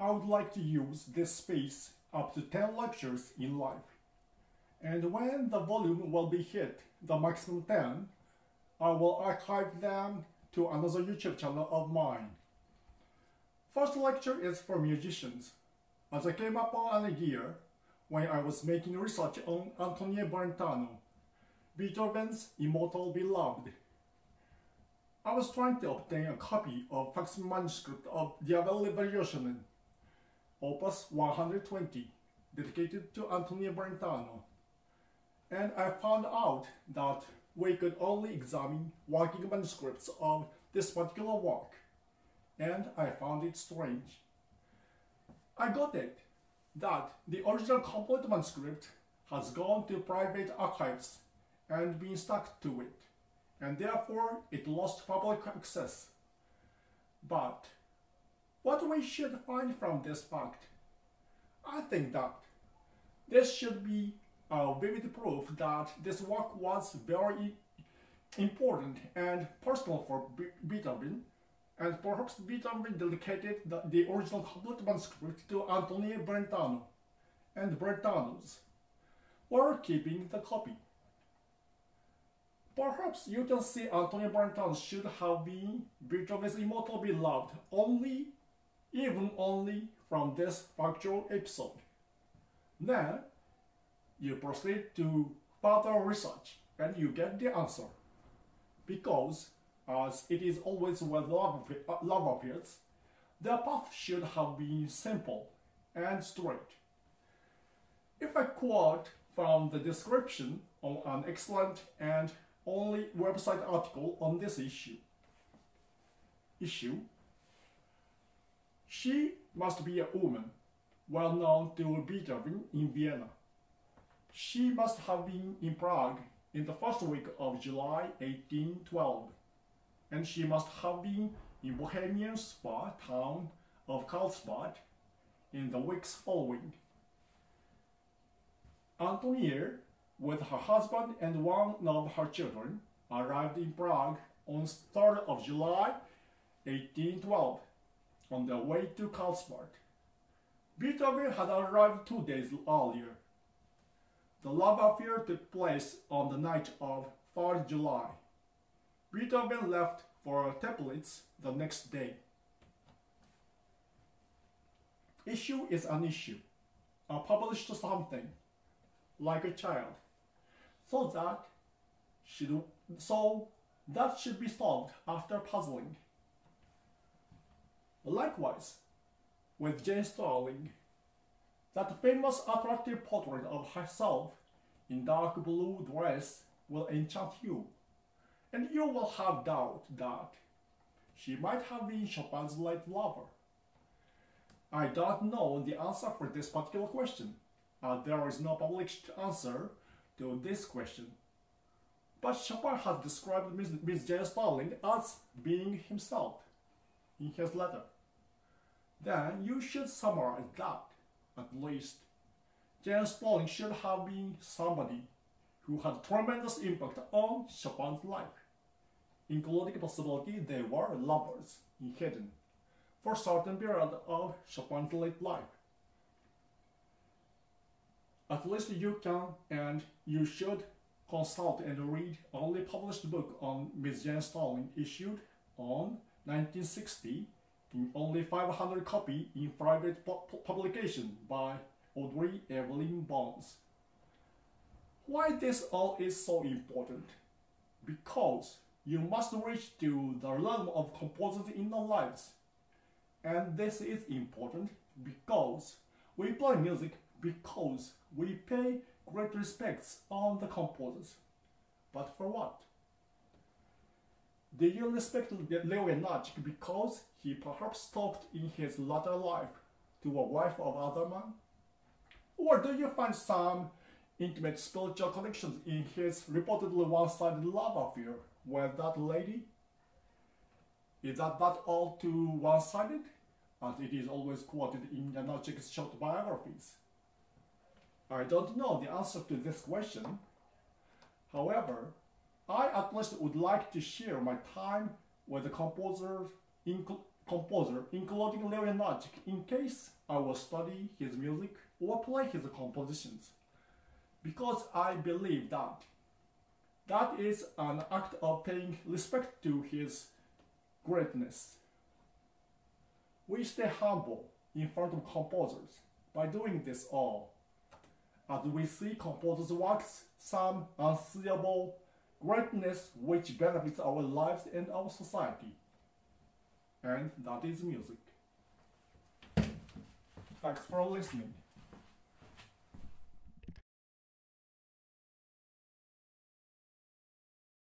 I would like to use this space up to 10 lectures in life. And when the volume will be hit the maximum 10, I will archive them to another YouTube channel of mine. First lecture is for musicians, as I came upon an idea when I was making research on Antonie Brentano, Beethoven's Immortal Beloved. I was trying to obtain a copy of facsimile manuscript of Diabelli Variationen, Opus 120, dedicated to Antonie Brentano. And I found out that we could only examine working manuscripts of this particular work, and I found it strange. I got it that the original complete manuscript has gone to private archives and been stuck to it, and therefore it lost public access. But what we should find from this fact, I think that this should be a vivid proof that this work was very important and personal for Beethoven, and perhaps Beethoven dedicated the, the original complete manuscript to Antonie Brentano, and Brentano's were keeping the copy. Perhaps you can see Antonie Brentano should have been Beethoven's immortal beloved only, even only from this factual episode. Then, you proceed to further research and you get the answer. Because, as it is always with love, love affairs, the path should have been simple and straight. If I quote from the description of an excellent and only website article on this issue, issue, she must be a woman well known to Beethoven in Vienna. She must have been in Prague in the first week of July 1812, and she must have been in Bohemian spa town of Karlsbad in the weeks following. Antonie, with her husband and one of her children, arrived in Prague on 3rd of July 1812 on their way to Karlsbad. Beethoven had arrived two days earlier. The love affair took place on the night of 3rd July. Beethoven left for Teplitz the next day. Issue is an issue, a published something, like a child, so that should, so that should be solved after puzzling. Likewise, with Jane Stirling, that famous attractive portrait of herself in dark blue dress will enchant you, and you will have doubt that she might have been Chopin's late lover. I don't know the answer for this particular question, and there is no published answer to this question. But Chopin has described Miss, Jane Stirling as being himself in his letter. Then you should summarize that at least. Jane Stirling should have been somebody who had tremendous impact on Chopin's life, including the possibility they were lovers in hidden for certain period of Chopin's late life. At least you can and you should consult and read only published book on Miss Jane Stirling issued on 1960 in only 500 copy in private pu publication by Audley Evelyn Bones. Why this all is so important? Because you must reach to the realm of composers in their lives. And this is important because we play music because we pay great respects on the composers. But for what? Do you respect Leos Janacek because he perhaps talked in his latter life to a wife of other man? Or do you find some intimate spiritual connections in his reportedly one-sided love affair with that lady? Is that that all too one-sided, as it is always quoted in Janacek's short biographies? I don't know the answer to this question. However, I at least would like to share my time with the composer, composer, including Leos Janacek, in case I will study his music or play his compositions, because I believe that that is an act of paying respect to his greatness. We stay humble in front of composers by doing this all. As we see composers' works, some unseeable greatness which benefits our lives and our society. And that is music. Thanks for listening.